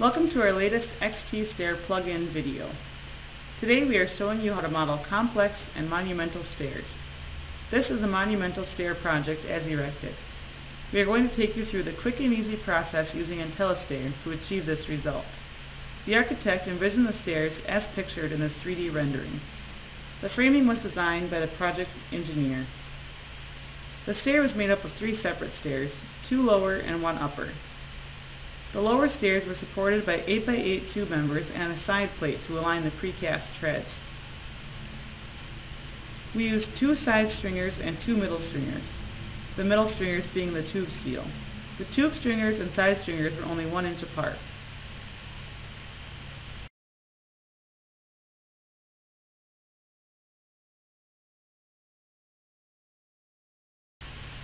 Welcome to our latest XT Stair plug-in video. Today we are showing you how to model complex and monumental stairs. This is a monumental stair project as erected. We are going to take you through the quick and easy process using IntelliStair to achieve this result. The architect envisioned the stairs as pictured in this 3D rendering. The framing was designed by the project engineer. The stair was made up of three separate stairs, two lower and one upper. The lower stairs were supported by 8x8 tube members and a side plate to align the precast treads. We used two side stringers and two middle stringers, the middle stringers being the tube steel. The tube stringers and side stringers were only one inch apart.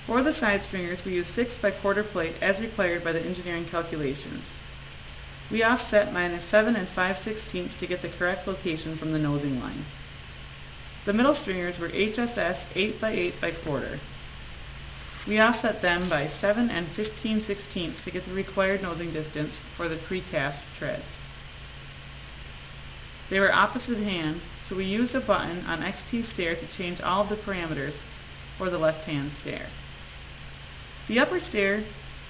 For the side stringers, we use 6 by quarter plate as required by the engineering calculations. We offset minus 7 and 5 sixteenths to get the correct location from the nosing line. The middle stringers were HSS 8 by 8 by quarter. We offset them by 7 and 15 sixteenths to get the required nosing distance for the precast treads. They were opposite hand, so we used a button on XT stair to change all of the parameters for the left-hand stair. The upper stair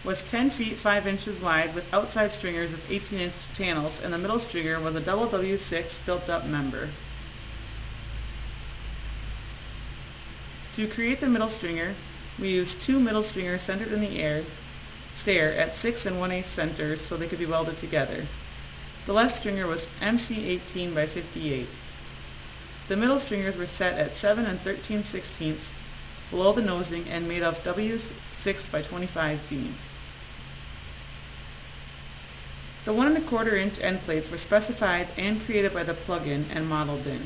was 10 feet 5 inches wide with outside stringers of 18 inch channels and the middle stringer was a double W6 built up member. To create the middle stringer, we used two middle stringers centered in the air stair at 6 and 1 8 centers so they could be welded together. The left stringer was MC18 by 58. The middle stringers were set at 7 and 13 sixteenths below the nosing and made of W6 by 25 beams. The one and a quarter inch end plates were specified and created by the plugin and modeled in.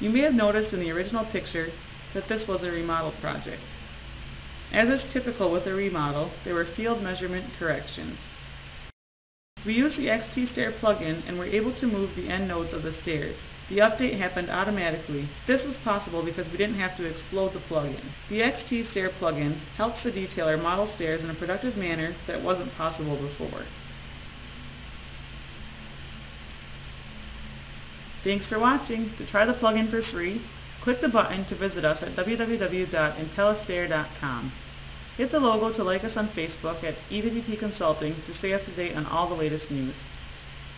You may have noticed in the original picture that this was a remodel project. As is typical with a remodel, there were field measurement corrections. We used the XT Stair plugin and were able to move the end nodes of the stairs. The update happened automatically. This was possible because we didn't have to explode the plugin. The XT Stair plugin helps the detailer model stairs in a productive manner that wasn't possible before. Thanks for watching. To try the plugin for free, click the button to visit us at www.intellistair.com. Hit the logo to like us on Facebook at EWT Consulting to stay up to date on all the latest news.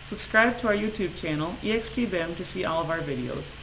Subscribe to our YouTube channel, EXTBIM, to see all of our videos.